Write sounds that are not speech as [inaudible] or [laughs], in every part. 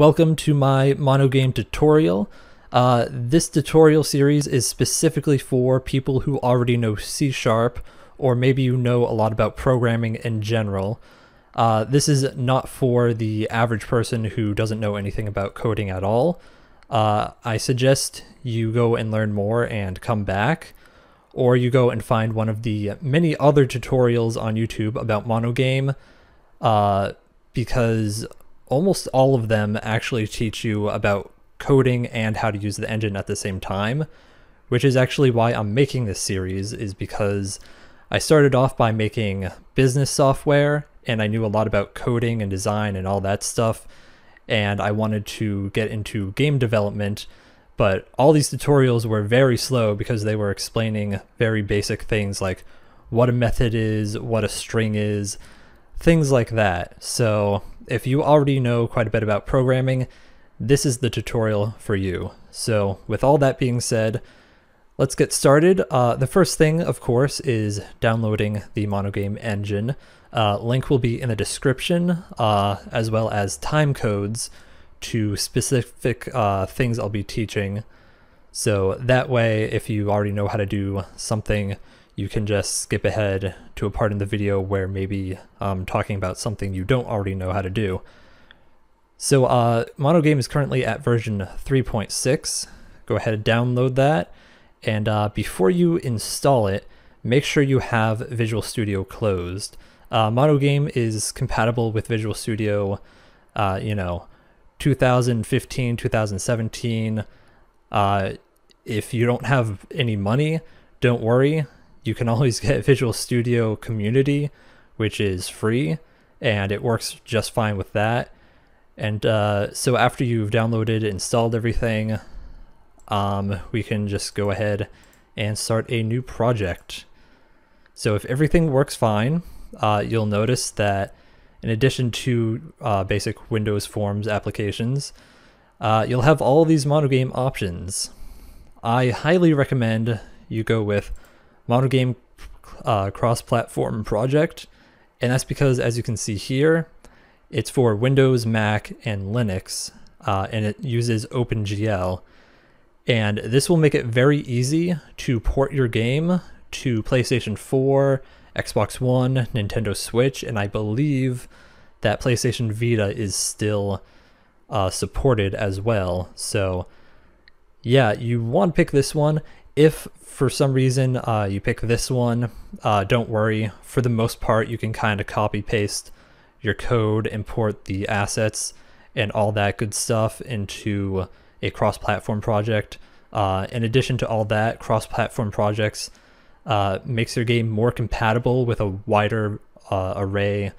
Welcome to my monogame tutorial. Uh, this tutorial series is specifically for people who already know C Sharp or maybe you know a lot about programming in general. Uh, this is not for the average person who doesn't know anything about coding at all. Uh, I suggest you go and learn more and come back, or you go and find one of the many other tutorials on YouTube about monogame, uh, because almost all of them actually teach you about coding and how to use the engine at the same time, which is actually why I'm making this series, is because I started off by making business software and I knew a lot about coding and design and all that stuff, and I wanted to get into game development, but all these tutorials were very slow because they were explaining very basic things like what a method is, what a string is, things like that. So if you already know quite a bit about programming, this is the tutorial for you. So with all that being said, let's get started. Uh, the first thing, of course, is downloading the Monogame engine. Uh, link will be in the description, uh, as well as time codes to specific uh, things I'll be teaching. So that way, if you already know how to do something, you can just skip ahead to a part in the video where maybe I'm talking about something you don't already know how to do. So uh, Monogame is currently at version 3.6. Go ahead and download that. And uh, before you install it, make sure you have Visual Studio closed. Uh, Monogame is compatible with Visual Studio, uh, you know, 2015, 2017. Uh, if you don't have any money, don't worry. You can always get [laughs] Visual Studio Community, which is free, and it works just fine with that. And uh, so after you've downloaded, installed everything, um, we can just go ahead and start a new project. So if everything works fine, uh, you'll notice that in addition to uh, basic Windows Forms applications, uh, you'll have all these monogame options. I highly recommend you go with monogame uh, cross-platform project, and that's because as you can see here, it's for Windows, Mac, and Linux, uh, and it uses OpenGL. And this will make it very easy to port your game to PlayStation 4, Xbox One, Nintendo Switch, and I believe that PlayStation Vita is still uh, supported as well. So, yeah, you want to pick this one. If for some reason uh, you pick this one, uh, don't worry. For the most part, you can kind of copy paste your code, import the assets, and all that good stuff into a cross-platform project. Uh, in addition to all that, cross-platform projects uh, makes your game more compatible with a wider uh, array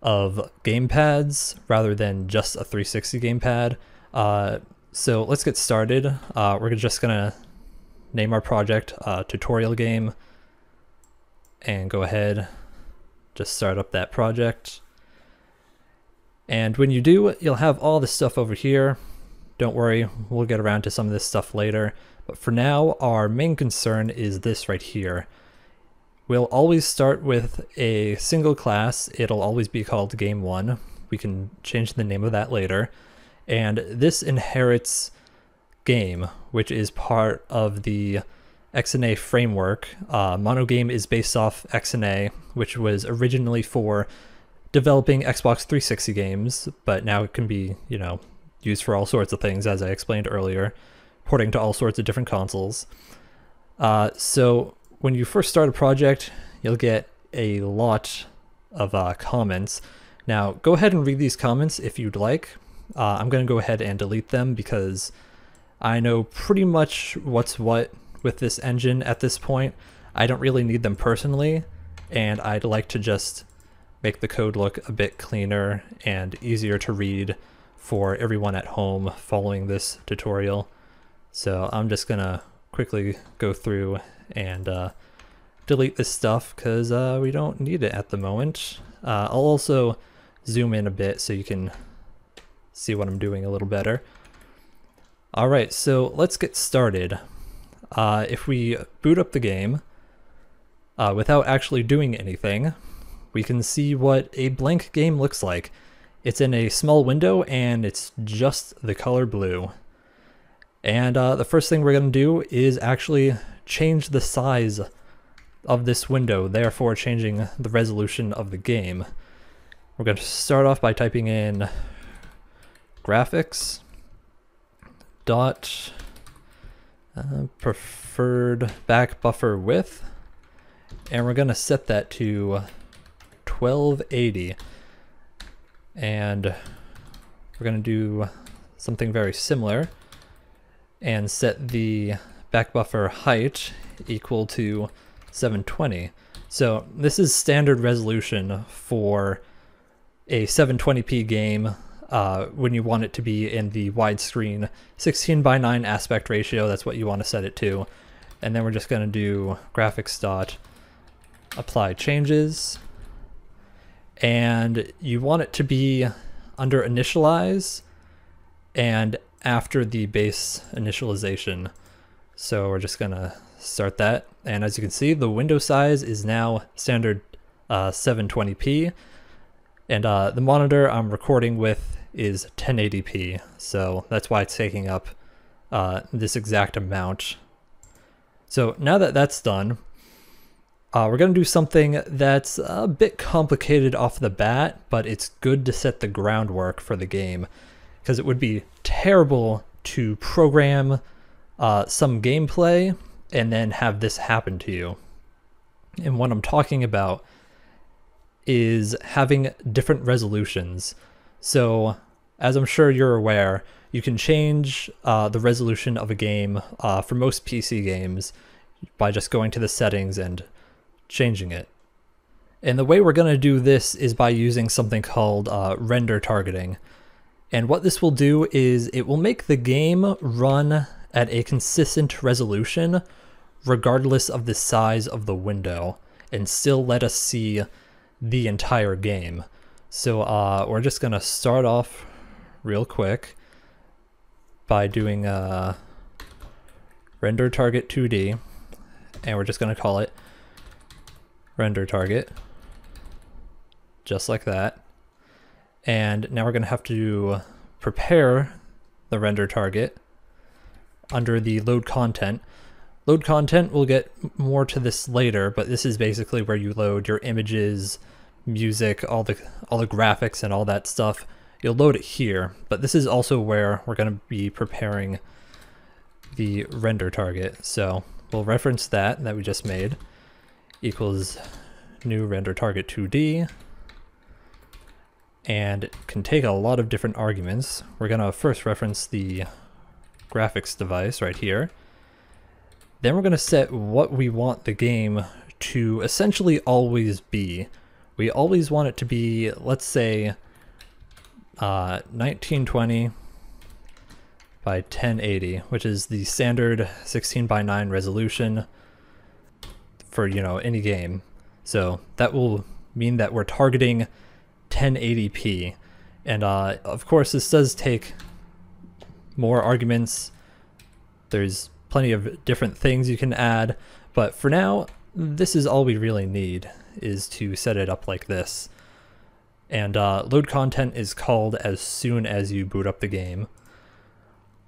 of gamepads rather than just a 360 gamepad. Uh, so let's get started. We're just gonna name our project uh, tutorial game and go ahead, just start up that project. And when you do, you'll have all this stuff over here. Don't worry, we'll get around to some of this stuff later. But for now, our main concern is this right here. We'll always start with a single class. It'll always be called game one. We can change the name of that later. And this inherits game, which is part of the XNA framework. Uh, Monogame is based off XNA, which was originally for developing Xbox 360 games, but now it can be, you know, used for all sorts of things, as I explained earlier, porting to all sorts of different consoles. Uh, so when you first start a project, you'll get a lot of uh, comments. Now, go ahead and read these comments if you'd like. Uh, I'm going to go ahead and delete them because I know pretty much what's what with this engine at this point. I don't really need them personally, and I'd like to just make the code look a bit cleaner and easier to read for everyone at home following this tutorial. So I'm just gonna quickly go through and uh, delete this stuff because uh, we don't need it at the moment. Uh, I'll also zoom in a bit so you can see what I'm doing a little better. All right, so let's get started. Uh, if we boot up the game uh, without actually doing anything, we can see what a blank game looks like. It's in a small window and it's just the color blue. And uh, the first thing we're going to do is actually change the size of this window, therefore changing the resolution of the game. We're going to start off by typing in graphics dot uh, preferred back buffer width. And we're going to set that to 1280 and we're going to do something very similar and set the back buffer height equal to 720 so this is standard resolution for a 720p game uh, when you want it to be in the widescreen 16 by 9 aspect ratio. That's what you want to set it to. And then we're just going to do graphics dot apply changes. And you want it to be under initialize and after the base initialization. So we're just going to start that. And as you can see, the window size is now standard uh, 720p. And uh, the monitor I'm recording with is 1080p, so that's why it's taking up uh, this exact amount. So now that that's done, uh, we're going to do something that's a bit complicated off the bat, but it's good to set the groundwork for the game, because it would be terrible to program uh, some gameplay and then have this happen to you. And what I'm talking about is having different resolutions. So, as I'm sure you're aware, you can change uh, the resolution of a game uh, for most PC games by just going to the settings and changing it. And the way we're going to do this is by using something called uh, render targeting. And what this will do is it will make the game run at a consistent resolution regardless of the size of the window and still let us see the entire game. So uh, we're just gonna start off real quick by doing uh, render target 2D and we're just gonna call it render target just like that. And now we're gonna have to prepare the render target under the load content. Load content, we'll get more to this later, but this is basically where you load your images, music, all the all the graphics and all that stuff. You'll load it here, but this is also where we're going to be preparing the render target. So we'll reference that that we just made equals new render target 2D and it can take a lot of different arguments. We're going to first reference the graphics device right here. Then we're going to set what we want the game to essentially always be. We always want it to be, let's say, uh, 1920 by 1080, which is the standard 16 by 9 resolution for, you know, any game. So that will mean that we're targeting 1080p. And uh, of course, this does take more arguments. There's plenty of different things you can add, but for now, this is all we really need, is to set it up like this. And uh, load content is called as soon as you boot up the game.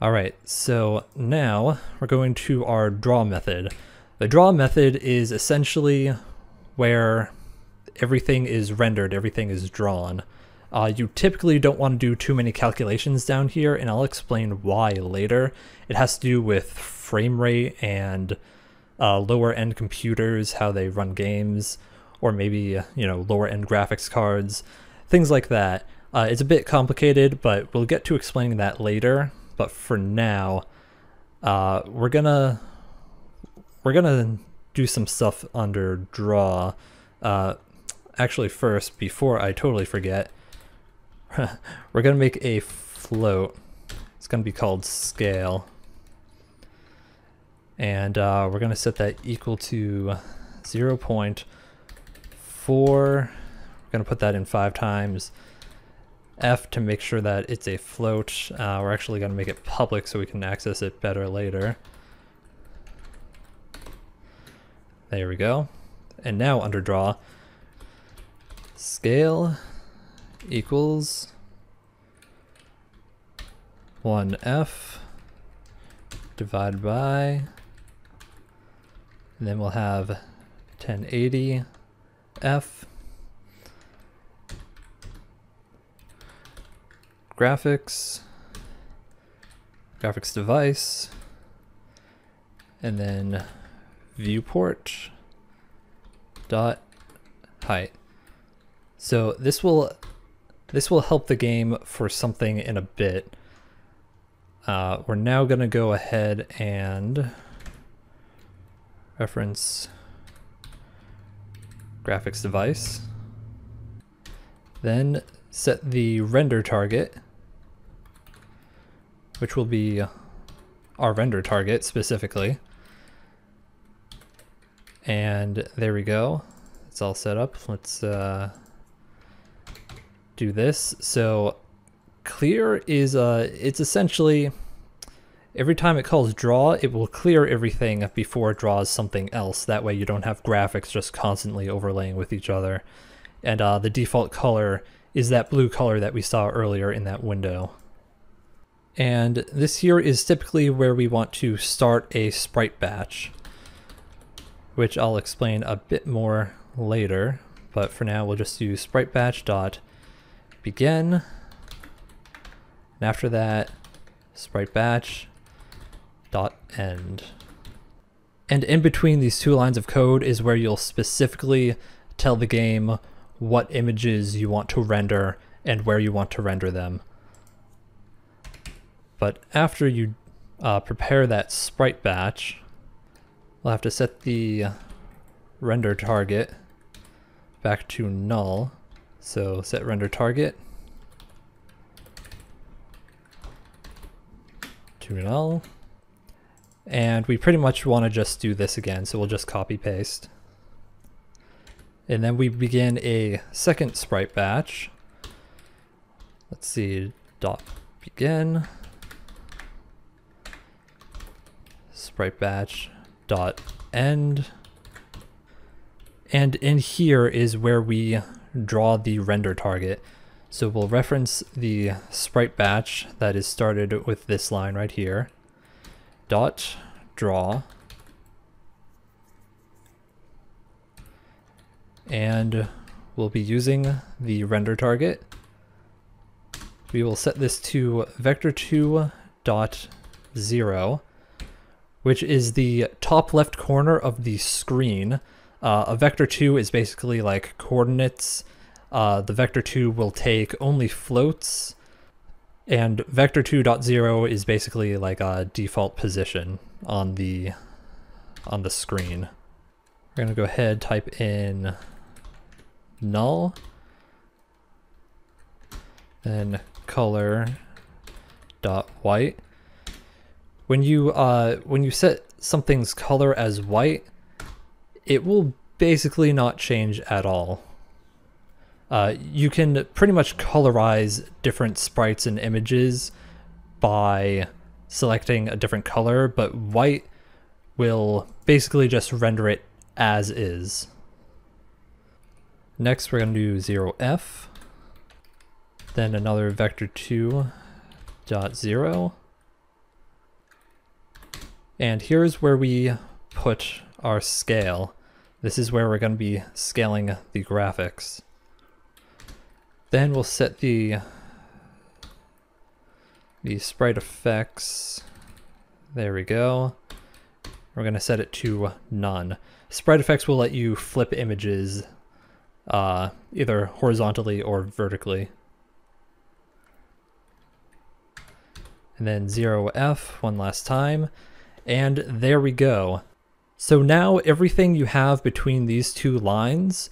Alright, so now we're going to our draw method. The draw method is essentially where everything is rendered, everything is drawn. Uh, you typically don't want to do too many calculations down here, and I'll explain why later. It has to do with frame rate and uh, lower end computers, how they run games, or maybe, uh, you know, lower end graphics cards, things like that. Uh, it's a bit complicated, but we'll get to explaining that later. But for now, uh, we're gonna we're gonna do some stuff under draw. Uh, actually, first, before I totally forget, [laughs] we're to make a float. It's to be called scale. And uh, we're to set that equal to 0 0.4. We're to put that in five times. F to make sure that it's a float. Uh, we're actually going to make it public so we can access it better later. There we go. And now under draw, scale equals 1f divided by, and then we'll have 1080 f. Graphics. Graphics device. And then viewport. Dot height. So this will this will help the game for something in a bit. Uh, we're now going to go ahead and reference graphics device. Then set the render target, which will be our render target specifically. And there we go. It's all set up. Let's uh, do this. So clear is uh, it's essentially every time it calls draw, it will clear everything before it draws something else. That way you don't have graphics just constantly overlaying with each other. And uh, the default color is that blue color that we saw earlier in that window. And this here is typically where we want to start a sprite batch, which I'll explain a bit more later. But for now, we'll just do sprite batch dot begin and after that, sprite batch dot end. And in between these two lines of code is where you'll specifically tell the game what images you want to render and where you want to render them. But after you uh, prepare that sprite batch, we'll have to set the render target back to null. So set render target to null. And we pretty much want to just do this again, so we'll just copy paste. And then we begin a second sprite batch. Let's see, dot begin, sprite batch dot end. And in here is where we draw the render target. So we'll reference the sprite batch that is started with this line right here. Dot draw. And we'll be using the render target. We will set this to vector2 dot zero, which is the top left corner of the screen. Uh, a vector 2 is basically like coordinates uh, the vector2 will take only floats, and vector2.0 is basically like a default position on the on the screen. We're gonna go ahead type in null, then color dot white. When you uh, when you set something's color as white, it will basically not change at all. Uh, you can pretty much colorize different sprites and images by selecting a different color, but white will basically just render it as is. Next, we're going to do 0f, then another vector2 dot 0. And here's where we put our scale. This is where we're going to be scaling the graphics. Then we'll set the the sprite effects. There we go. We're going to set it to none. Sprite effects will let you flip images uh, either horizontally or vertically. And then 0f one last time. And there we go. So now everything you have between these two lines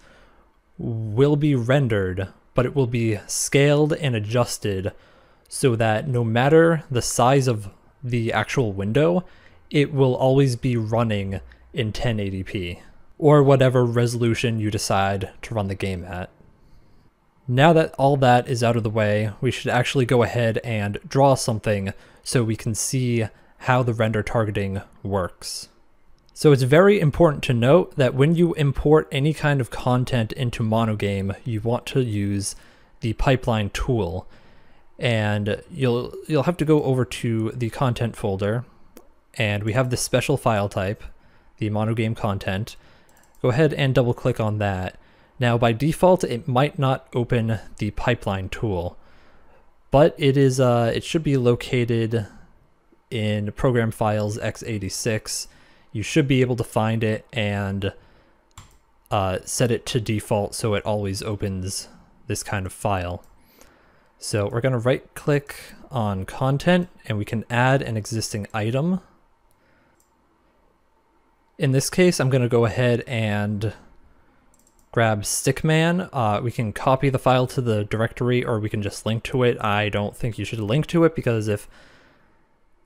will be rendered but it will be scaled and adjusted so that no matter the size of the actual window, it will always be running in 1080p or whatever resolution you decide to run the game at. Now that all that is out of the way, we should actually go ahead and draw something so we can see how the render targeting works. So it's very important to note that when you import any kind of content into Monogame, you want to use the pipeline tool. and you'll you'll have to go over to the content folder and we have this special file type, the monogame content. Go ahead and double click on that. Now by default it might not open the pipeline tool, but it is uh, it should be located in program files x86. You should be able to find it and uh, set it to default so it always opens this kind of file. So we're going to right click on content and we can add an existing item. In this case, I'm going to go ahead and grab Stickman. Uh, we can copy the file to the directory or we can just link to it. I don't think you should link to it because if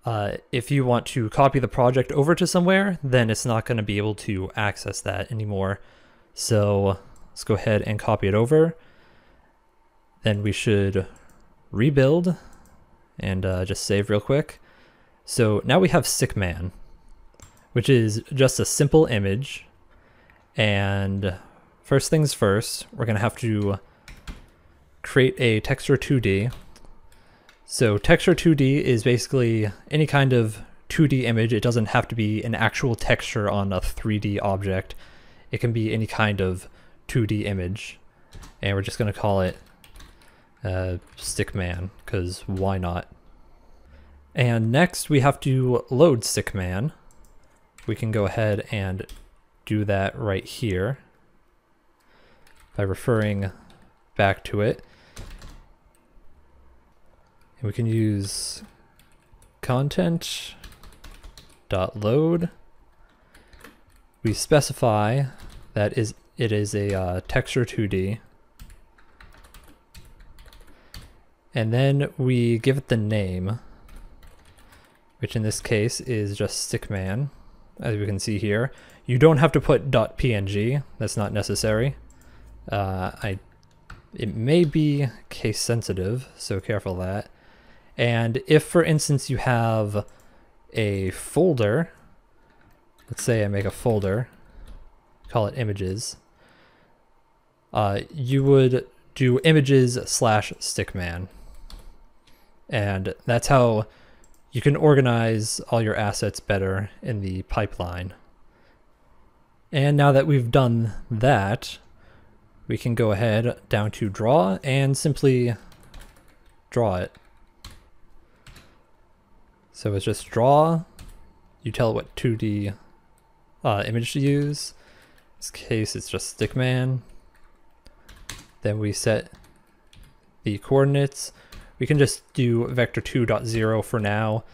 uh, if you want to copy the project over to somewhere, then it's not going to be able to access that anymore. So let's go ahead and copy it over. Then we should rebuild and uh, just save real quick. So now we have Stickman, which is just a simple image. And first things first, we're going to have to create a texture 2D. So texture 2D is basically any kind of 2D image. It doesn't have to be an actual texture on a 3D object. It can be any kind of 2D image. And we're just going to call it uh, Stickman, because why not? And next we have to load Stickman. We can go ahead and do that right here by referring back to it. And we can use content dot load. We specify that is it is a uh, texture 2D And then we give it the name, which in this case is just stickman, as we can see here. You don't have to put .png, that's not necessary. Uh, I, it may be case sensitive, so careful that. And if, for instance, you have a folder, let's say I make a folder, call it images, uh, you would do images slash stickman. And that's how you can organize all your assets better in the pipeline. And now that we've done that, we can go ahead down to draw and simply draw it. So it's just draw, you tell what 2D uh, image to use. In this case, it's just stickman. Then we set the coordinates. We can just do vector 2.0 for now.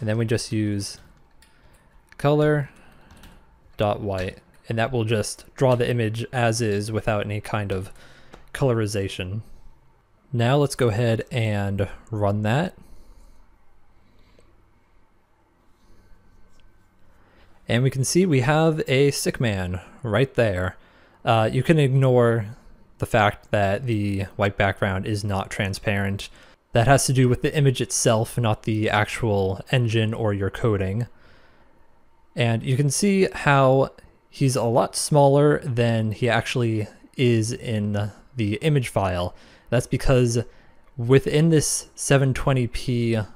And then we just use color dot white and that will just draw the image as is without any kind of colorization. Now let's go ahead and run that. And we can see we have a stickman right there. Uh, you can ignore the fact that the white background is not transparent. That has to do with the image itself, not the actual engine or your coding. And you can see how he's a lot smaller than he actually is in the image file. That's because within this 720p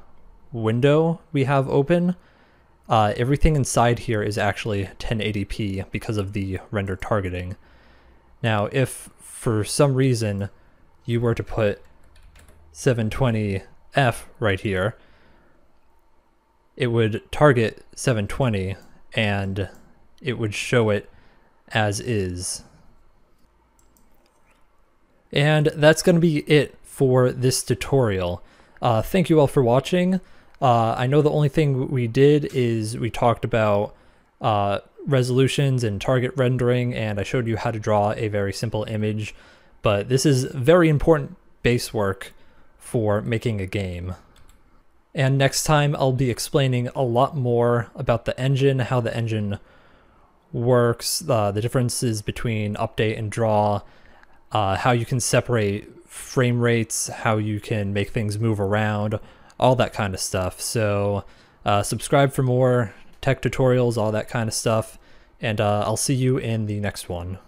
window we have open, uh, everything inside here is actually 1080p because of the render targeting. Now, if for some reason you were to put 720F right here, it would target 720 and it would show it as is. And that's going to be it for this tutorial. Uh, thank you all for watching. Uh, I know the only thing we did is we talked about uh, resolutions and target rendering, and I showed you how to draw a very simple image, but this is very important base work for making a game. And next time I'll be explaining a lot more about the engine, how the engine works, uh, the differences between update and draw, uh, how you can separate frame rates, how you can make things move around, all that kind of stuff. So uh, subscribe for more tech tutorials, all that kind of stuff. And uh, I'll see you in the next one.